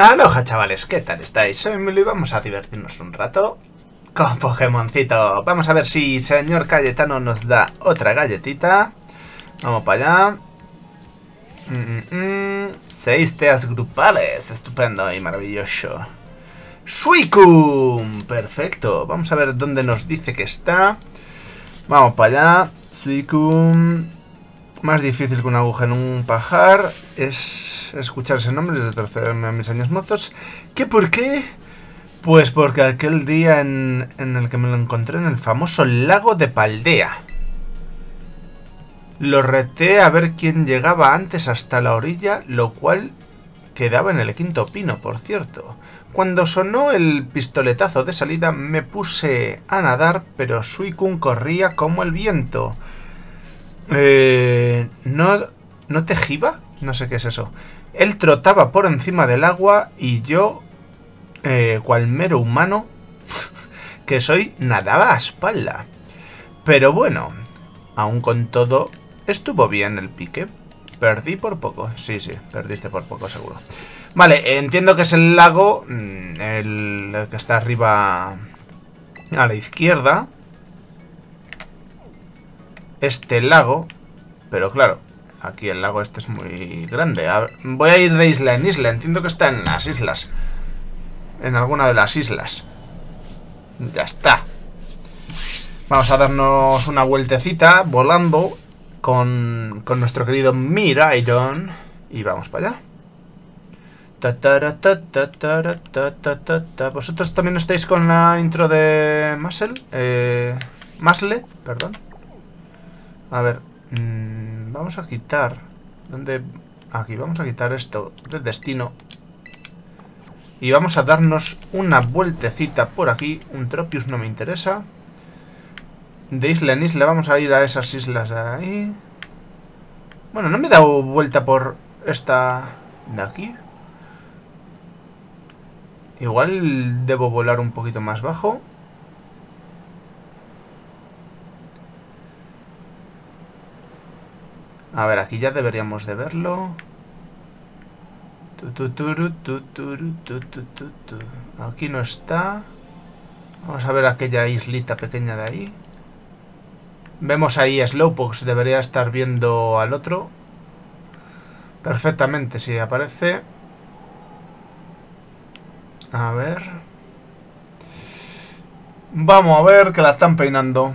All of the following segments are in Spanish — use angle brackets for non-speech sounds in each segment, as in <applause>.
Aloha chavales, ¿qué tal estáis? Soy Emilio y vamos a divertirnos un rato con Pokémoncito. Vamos a ver si señor Cayetano nos da otra galletita. Vamos para allá. Mm, mm, mm. Seis teas grupales, estupendo y maravilloso. Suicum, perfecto. Vamos a ver dónde nos dice que está. Vamos para allá. Suicum. Más difícil que una aguja en un pajar es escuchar ese nombre y retrocederme a mis años mozos. ¿Qué por qué? Pues porque aquel día en, en, el que me lo encontré en el famoso lago de Paldea. Lo reté a ver quién llegaba antes hasta la orilla, lo cual quedaba en el quinto pino, por cierto. Cuando sonó el pistoletazo de salida me puse a nadar, pero Suicun corría como el viento. Eh, ¿no, ¿No te jiba? No sé qué es eso. Él trotaba por encima del agua y yo, eh, cual mero humano, <laughs> que soy, nadaba a espalda. Pero bueno, aún con todo, estuvo bien el pique. Perdí por poco. Sí, sí, perdiste por poco, seguro. Vale, entiendo que es el lago, mm, el que está arriba a la izquierda este lago. Pero claro, aquí el lago este es muy grande. voy a ir de isla en isla. Entiendo que está en las islas. En alguna de las islas. Ya está. Vamos a darnos una vueltecita volando con, con nuestro querido Miraidon. Y vamos para allá. ¿Vosotros también estáis con la intro de Masel? Eh, Masle, perdón. A ver, mmm, vamos a quitar... ¿Dónde? Aquí, vamos a quitar esto de destino. Y vamos a darnos una vueltecita por aquí. Un Tropius no me interesa. De isla en isla vamos a ir a esas islas de ahí. Bueno, no me he dado vuelta por esta de aquí. Igual debo volar un poquito más bajo. A ver, aquí ya deberíamos de verlo. Aquí no está. Vamos a ver aquella islita pequeña de ahí. Vemos ahí Slowpox. Debería estar viendo al otro. Perfectamente, si aparece. A ver. Vamos a ver que la están peinando.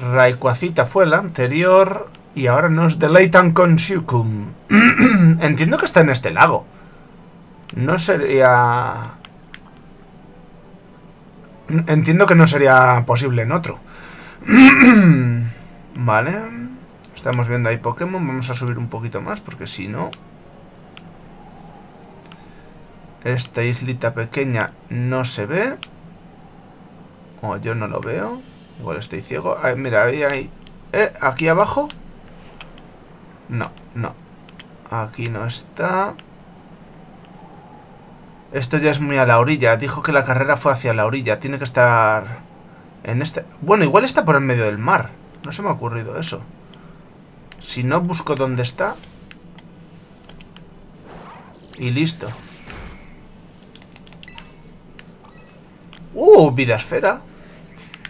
Rayquacita fue la anterior y ahora nos deleitan con Shukum. <clears throat> Entiendo que está en este lago. No sería... Entiendo que no sería posible en otro. <clears throat> vale. Estamos viendo ahí Pokémon. Vamos a subir un poquito más porque si no... Esta islita pequeña no se ve. O yo no lo veo. Igual estoy ciego. mira, ahí hay... ¿Eh? ¿Aquí abajo? No, no. Aquí no está. Esto ya es muy a la orilla. Dijo que la carrera fue hacia la orilla. Tiene que estar... En este... Bueno, igual está por el medio del mar. No se me ha ocurrido eso. Si no, busco dónde está. Y listo. ¡Uh! Vida esfera.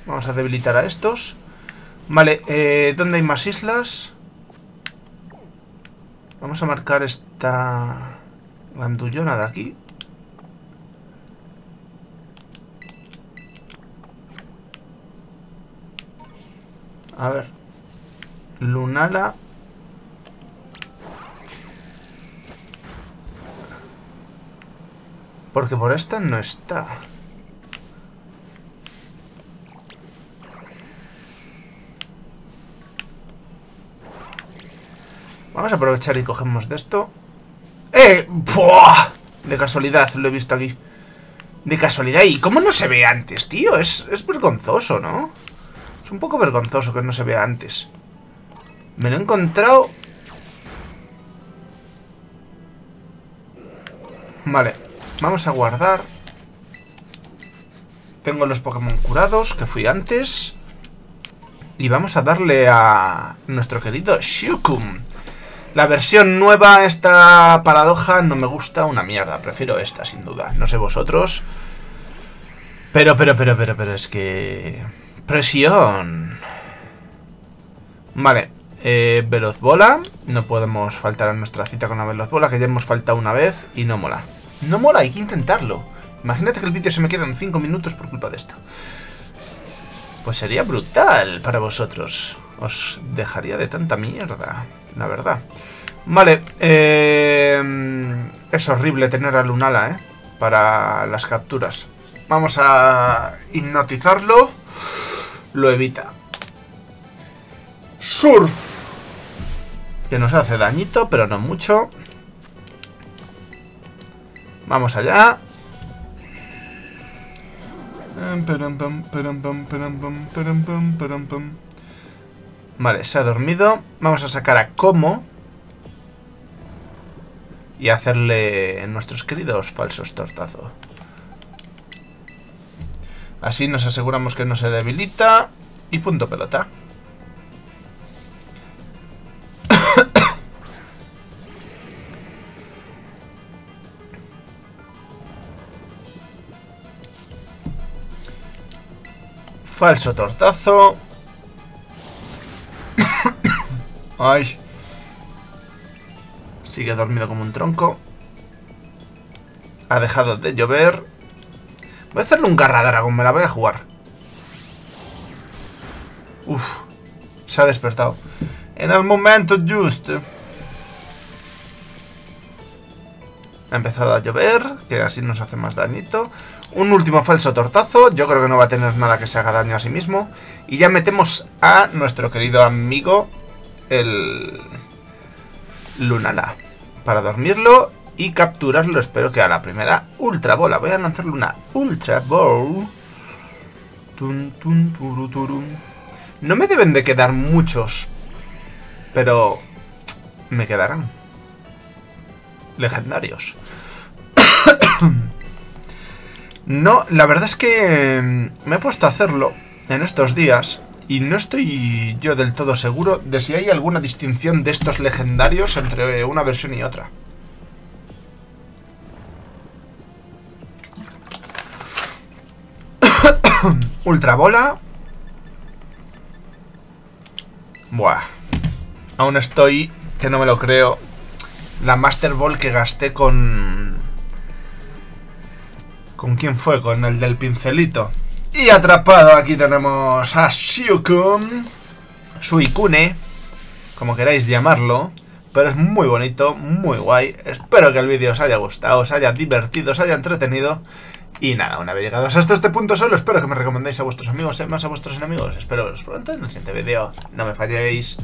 Vamos a debilitar a estos. Vale, eh, ¿dónde hay más islas? Vamos a marcar esta grandullona de aquí. A ver. Lunala. Porque por esta no está. Vamos a aprovechar y cogemos de esto. ¡Eh! ¡Buah! De casualidad lo he visto aquí. De casualidad. ¿Y cómo no se ve antes, tío? Es, es vergonzoso, ¿no? Es un poco vergonzoso que no se vea antes. Me lo he encontrado... Vale. Vamos a guardar. Tengo los Pokémon curados que fui antes. Y vamos a darle a nuestro querido Shukum. La versión nueva, esta paradoja, no me gusta una mierda. Prefiero esta, sin duda. No sé vosotros. Pero, pero, pero, pero, pero, es que... Presión. Vale. Eh, veloz bola. No podemos faltar a nuestra cita con la veloz bola, que ya hemos faltado una vez y no mola. No mola, hay que intentarlo. Imagínate que el vídeo se me queda en 5 minutos por culpa de esto. Pues sería brutal para vosotros. Os dejaría de tanta mierda, la verdad. Vale, eh, es horrible tener a Lunala, ¿eh? Para las capturas. Vamos a hipnotizarlo. Lo evita. Surf. Que nos hace dañito, pero no mucho. Vamos allá. Vale, se ha dormido. Vamos a sacar a Como. Y hacerle nuestros queridos falsos tortazos. Así nos aseguramos que no se debilita. Y punto pelota. <coughs> Falso tortazo. Ay. Sigue dormido como un tronco. Ha dejado de llover. Voy a hacerle un garra me la voy a jugar. Uf. Se ha despertado. En el momento justo. Ha empezado a llover, que así nos hace más dañito. Un último falso tortazo. Yo creo que no va a tener nada que se haga daño a sí mismo. Y ya metemos a nuestro querido amigo, el Lunala. Para dormirlo y capturarlo. Espero que a la primera Ultra Bola. Voy a lanzarle una Ultra Ball. No me deben de quedar muchos. Pero me quedarán. Legendarios. <coughs> No, la verdad es que me he puesto a hacerlo en estos días y no estoy yo del todo seguro de si hay alguna distinción de estos legendarios entre una versión y otra. <coughs> Ultra bola. Buah. Aún estoy, que no me lo creo. La Master Ball que gasté con ¿Con quién fue? Con el del pincelito. Y atrapado aquí tenemos a Shiokun. Suikune. Como queráis llamarlo. Pero es muy bonito, muy guay. Espero que el vídeo os haya gustado, os haya divertido, os haya entretenido. Y nada, una vez llegados hasta este punto solo, espero que me recomendéis a vuestros amigos, y más a vuestros enemigos. Espero veros pronto en el siguiente vídeo. No me falléis.